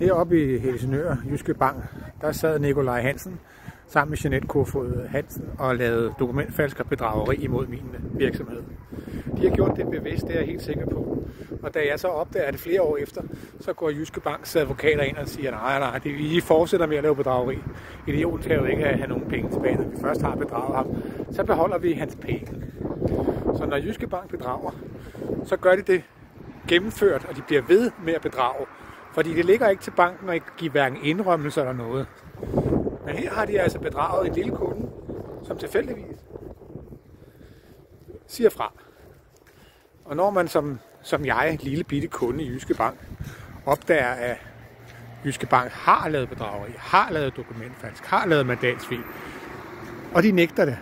Heroppe i Helsingør, Jyske Bank, der sad Nikolaj Hansen sammen med Jeanette Kofod Hansen og lavede dokumentfalsk og bedrageri imod min virksomhed. De har gjort det bevidst, det er jeg helt sikker på. Og da jeg så opdager det flere år efter, så går Jyske Banks advokater ind og siger, nej, nej, det, I fortsætter med at lave bedrageri. Idioten skal jo ikke have nogen penge tilbage, når vi først har bedraget ham. Så beholder vi hans penge. Så når Jyske Bank bedrager, så gør de det gennemført, og de bliver ved med at bedrage. Fordi det ligger ikke til banken at give hverken indrømmelser eller noget. Men her har de altså bedraget en lille kunde, som tilfældigvis siger fra. Og når man som, som jeg, lille bitte kunde i Jyske Bank, opdager, at Jyske Bank har lavet bedrageri, har lavet dokumentfalsk, har lavet mandatsvig, og de nægter det.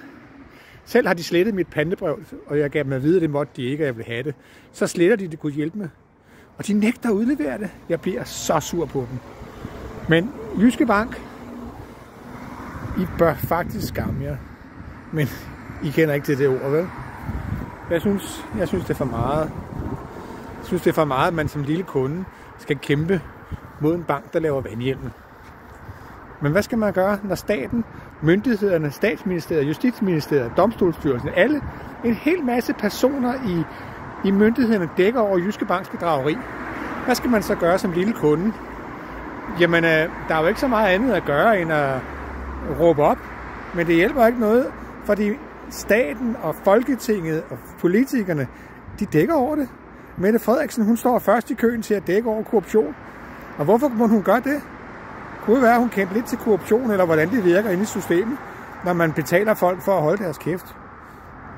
Selv har de slettet mit pantebrev, og jeg gav dem at vide, at det måtte de ikke, og jeg ville have det. Så sletter de, det kunne hjælpe med. Og de nægter at udlevere det. Jeg bliver så sur på dem. Men Jyske Bank, I bør faktisk skamme jer. Men I kender ikke til det ord, vel? Jeg synes, jeg synes det er for meget. Jeg synes, det er for meget, at man som lille kunde skal kæmpe mod en bank, der laver vandhjelmen. Men hvad skal man gøre, når staten, myndighederne, statsministeriet, justitsministeriet, domstolsstyrelsen, alle, en hel masse personer i, i myndighederne dækker over Jyske Banks bedrageri? Hvad skal man så gøre som lille kunde? Jamen, øh, der er jo ikke så meget andet at gøre, end at råbe op. Men det hjælper ikke noget, fordi staten og Folketinget og politikerne, de dækker over det. Mette Frederiksen, hun står først i køen til at dække over korruption. Og hvorfor må hun gøre det? Kunne være, at hun kendte lidt til korruption, eller hvordan det virker inde i systemet, når man betaler folk for at holde deres kæft.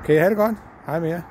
Kan I have det godt? Hej med jer.